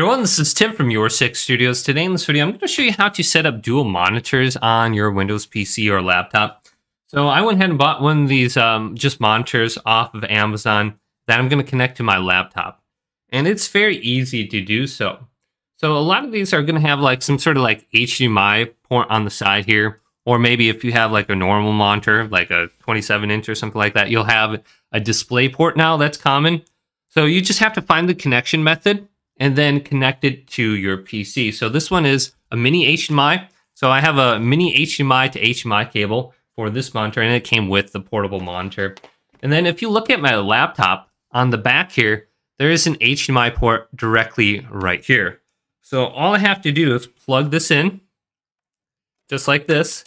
everyone, this is Tim from Your Six Studios. Today in this video, I'm going to show you how to set up dual monitors on your Windows PC or laptop. So I went ahead and bought one of these um, just monitors off of Amazon that I'm going to connect to my laptop. And it's very easy to do so. So a lot of these are going to have like some sort of like HDMI port on the side here. Or maybe if you have like a normal monitor, like a 27 inch or something like that, you'll have a display port now that's common. So you just have to find the connection method and then connect it to your PC. So this one is a mini HDMI. So I have a mini HDMI to HDMI cable for this monitor and it came with the portable monitor. And then if you look at my laptop on the back here, there is an HDMI port directly right here. So all I have to do is plug this in, just like this,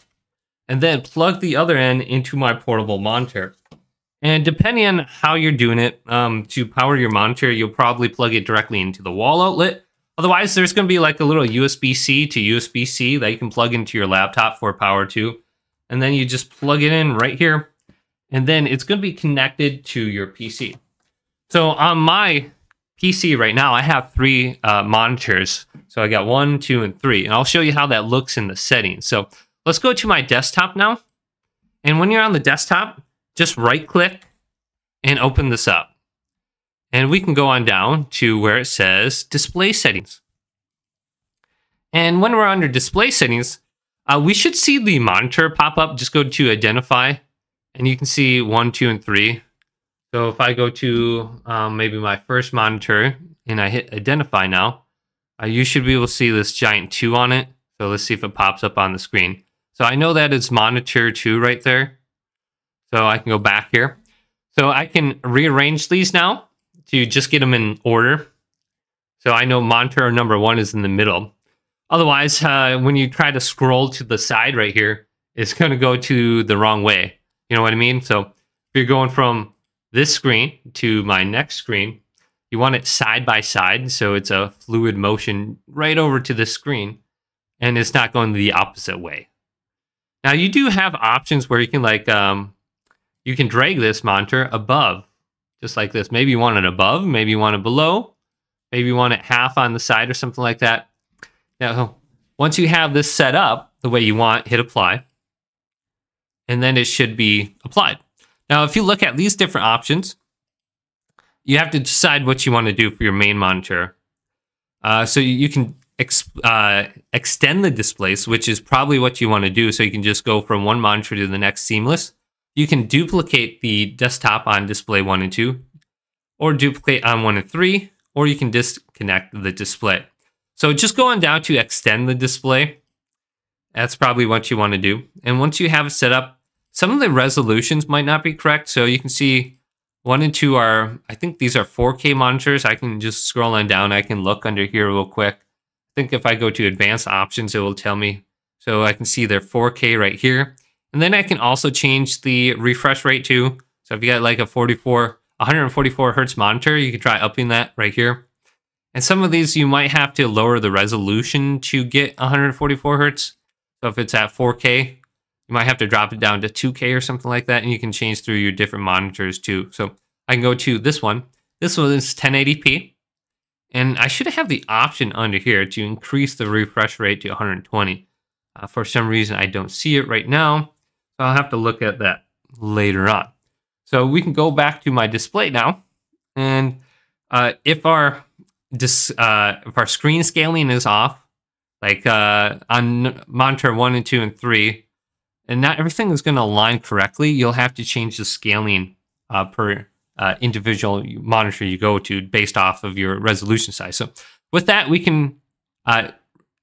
and then plug the other end into my portable monitor. And depending on how you're doing it, um, to power your monitor, you'll probably plug it directly into the wall outlet. Otherwise, there's going to be like a little USB-C to USB-C that you can plug into your laptop for power too. And then you just plug it in right here. And then it's going to be connected to your PC. So on my PC right now, I have three uh, monitors. So I got one, two, and three. And I'll show you how that looks in the settings. So let's go to my desktop now. And when you're on the desktop, just right click and open this up. And we can go on down to where it says display settings. And when we're under display settings, uh, we should see the monitor pop up. Just go to identify and you can see one, two, and three. So if I go to um, maybe my first monitor and I hit identify now, uh, you should be able to see this giant two on it. So let's see if it pops up on the screen. So I know that it's monitor two right there. So I can go back here. So I can rearrange these now to just get them in order. So I know monitor number one is in the middle. Otherwise, uh, when you try to scroll to the side right here, it's going to go to the wrong way. You know what I mean? So if you're going from this screen to my next screen, you want it side by side. So it's a fluid motion right over to the screen and it's not going the opposite way. Now you do have options where you can like um, you can drag this monitor above, just like this. Maybe you want it above, maybe you want it below, maybe you want it half on the side or something like that. Now, once you have this set up the way you want, hit apply, and then it should be applied. Now, if you look at these different options, you have to decide what you want to do for your main monitor. Uh, so you can uh, extend the displays, which is probably what you want to do. So you can just go from one monitor to the next seamless. You can duplicate the desktop on display 1 and 2, or duplicate on 1 and 3, or you can disconnect the display. So just go on down to extend the display, that's probably what you want to do. And once you have it set up, some of the resolutions might not be correct. So you can see 1 and 2 are, I think these are 4K monitors. I can just scroll on down. I can look under here real quick. I think if I go to advanced options, it will tell me. So I can see they're 4K right here. And then I can also change the refresh rate too. So if you got like a 44, 144 hertz monitor, you can try upping that right here. And some of these you might have to lower the resolution to get 144 hertz. So if it's at 4K, you might have to drop it down to 2K or something like that. And you can change through your different monitors too. So I can go to this one. This one is 1080p. And I should have the option under here to increase the refresh rate to 120. Uh, for some reason, I don't see it right now. I'll have to look at that later on. So we can go back to my display now. And uh, if our dis, uh, if our screen scaling is off, like uh, on monitor one and two and three, and not everything is going to align correctly, you'll have to change the scaling uh, per uh, individual monitor you go to based off of your resolution size. So with that, we can uh,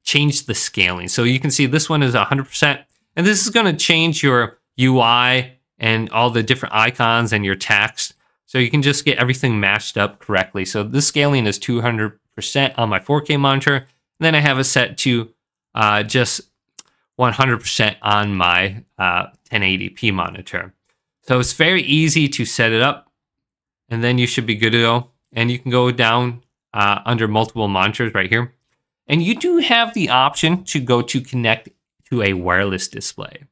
change the scaling. So you can see this one is 100%. And this is going to change your UI and all the different icons and your text. So you can just get everything matched up correctly. So this scaling is 200% on my 4K monitor. And then I have it set to uh, just 100% on my uh, 1080p monitor. So it's very easy to set it up. And then you should be good to go. And you can go down uh, under multiple monitors right here. And you do have the option to go to connect to a wireless display.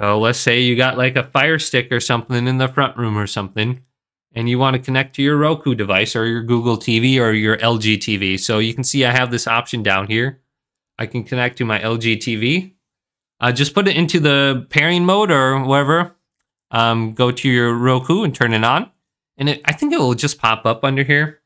So let's say you got like a fire stick or something in the front room or something, and you want to connect to your Roku device or your Google TV or your LG TV. So you can see I have this option down here. I can connect to my LG TV. Uh, just put it into the pairing mode or whatever. Um, go to your Roku and turn it on. And it, I think it will just pop up under here.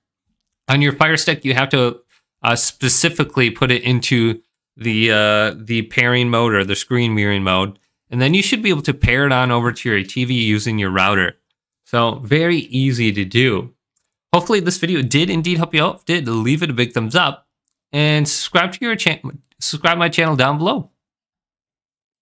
On your Fire Stick, you have to uh, specifically put it into the uh, the pairing mode or the screen mirroring mode. And then you should be able to pair it on over to your TV using your router. So very easy to do. Hopefully this video did indeed help you out. If did, leave it a big thumbs up and subscribe to your channel. Subscribe my channel down below.